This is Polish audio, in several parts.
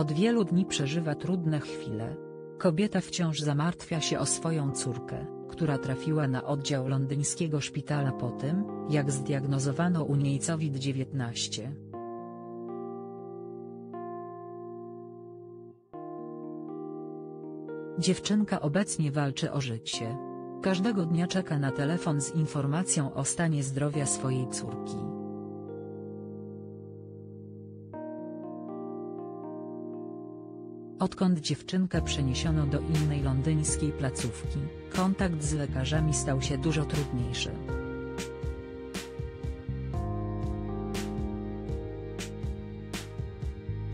Od wielu dni przeżywa trudne chwile. Kobieta wciąż zamartwia się o swoją córkę, która trafiła na oddział londyńskiego szpitala po tym, jak zdiagnozowano u niej COVID-19. Dziewczynka obecnie walczy o życie. Każdego dnia czeka na telefon z informacją o stanie zdrowia swojej córki. Odkąd dziewczynkę przeniesiono do innej londyńskiej placówki, kontakt z lekarzami stał się dużo trudniejszy.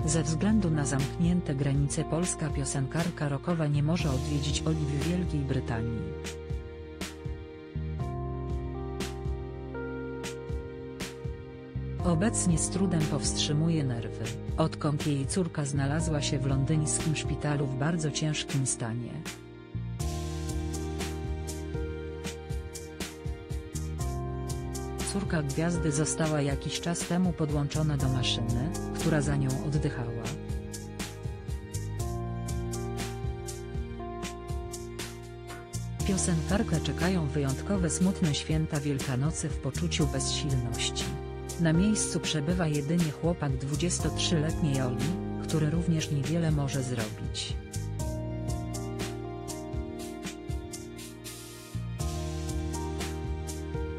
Ze względu na zamknięte granice polska piosenkarka rockowa nie może odwiedzić Oliwy Wielkiej Brytanii. Obecnie z trudem powstrzymuje nerwy, odkąd jej córka znalazła się w londyńskim szpitalu w bardzo ciężkim stanie. Córka gwiazdy została jakiś czas temu podłączona do maszyny, która za nią oddychała. Piosenkarkę czekają wyjątkowe smutne święta Wielkanocy w poczuciu bezsilności. Na miejscu przebywa jedynie chłopak 23-letniej Oli, który również niewiele może zrobić.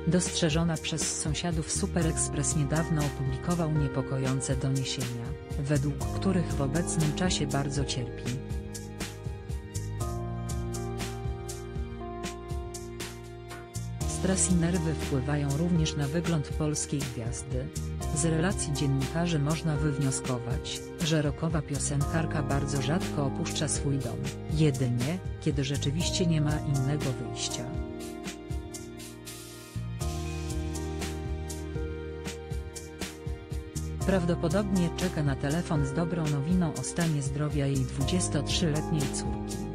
Dostrzeżona przez sąsiadów Super Express niedawno opublikował niepokojące doniesienia, według których w obecnym czasie bardzo cierpi. Stres i nerwy wpływają również na wygląd polskiej gwiazdy. Z relacji dziennikarzy można wywnioskować, że rockowa piosenkarka bardzo rzadko opuszcza swój dom, jedynie, kiedy rzeczywiście nie ma innego wyjścia. Prawdopodobnie czeka na telefon z dobrą nowiną o stanie zdrowia jej 23-letniej córki.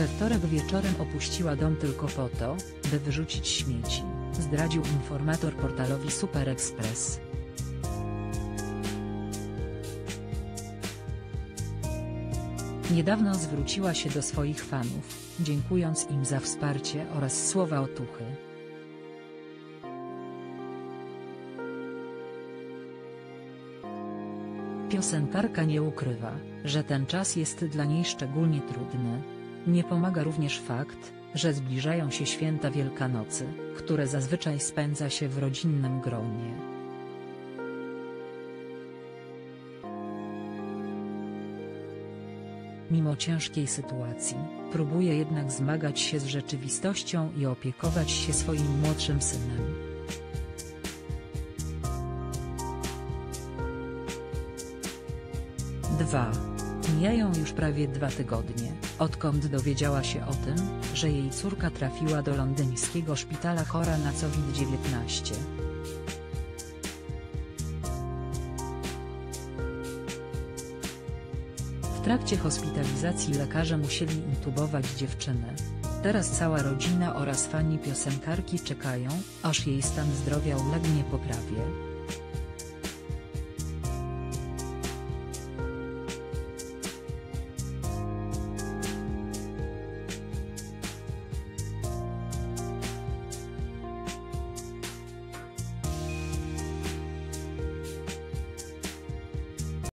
We wtorek wieczorem opuściła dom tylko po to, by wyrzucić śmieci, zdradził informator portalowi Super Express. Niedawno zwróciła się do swoich fanów, dziękując im za wsparcie oraz słowa otuchy. Piosenkarka nie ukrywa, że ten czas jest dla niej szczególnie trudny. Nie pomaga również fakt, że zbliżają się święta Wielkanocy, które zazwyczaj spędza się w rodzinnym gronie. Mimo ciężkiej sytuacji, próbuje jednak zmagać się z rzeczywistością i opiekować się swoim młodszym synem. Dwa. Mijają już prawie dwa tygodnie, odkąd dowiedziała się o tym, że jej córka trafiła do londyńskiego szpitala chora na COVID-19. W trakcie hospitalizacji lekarze musieli intubować dziewczynę. Teraz cała rodzina oraz fani piosenkarki czekają, aż jej stan zdrowia ulegnie poprawie.